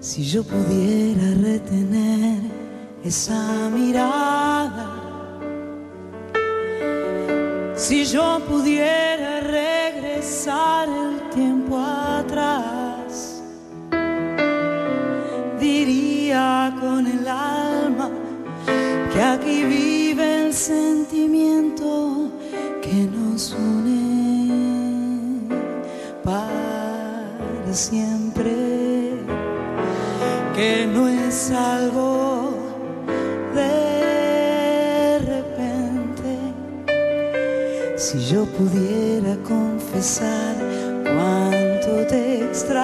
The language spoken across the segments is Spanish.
Si yo pudiera retener esa mirada, si yo pudiera regresar el tiempo atrás, diría con el alma que aquí vive el sentimiento que nos une para siempre, que no es algo de repente. Si yo pudiera confesar cuánto te extraño,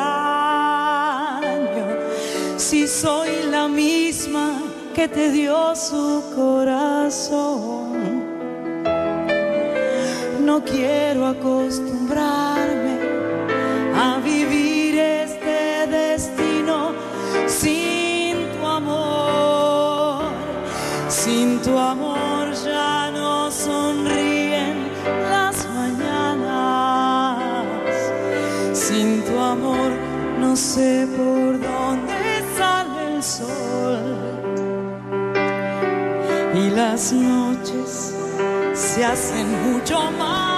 si soy la misma que te dio su corazón. No quiero acostumbrarme Sin tu amor ya no sonríen las mañanas. Sin tu amor no sé por dónde sale el sol y las noches se hacen mucho más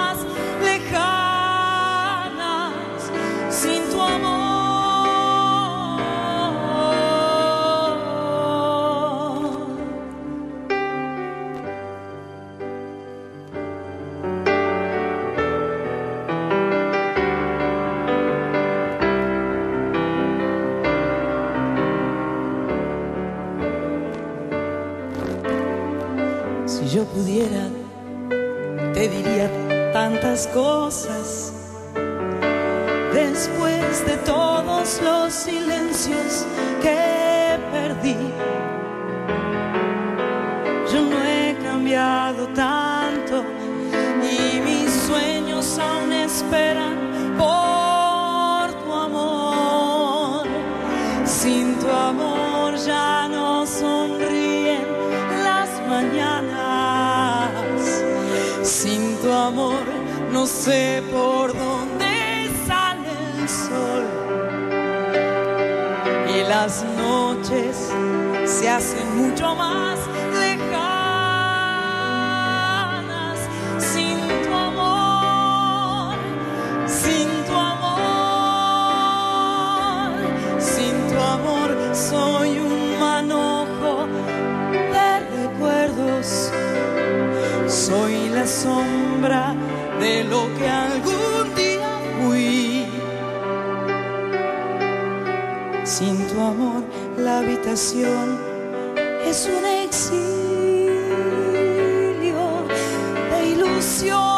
Si yo pudiera, te diría tantas cosas. Después de todos los silencios que perdí, yo no he cambiado tanto y mis sueños aún esperan no sé por dónde sale el sol. Y las noches se hacen mucho más lejanas. sombra de lo que algún día fui. Sin tu amor, la habitación es un exilio de ilusión.